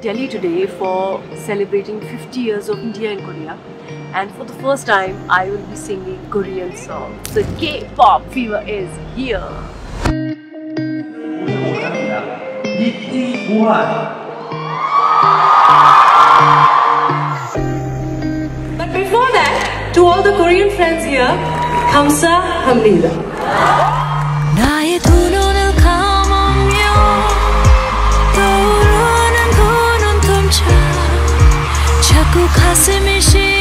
Delhi today for celebrating 50 years of India and Korea. And for the first time, I will be singing Korean songs. The K-pop fever is here. But before that, to all the Korean friends here, Kamsa Hamnida. kasimişim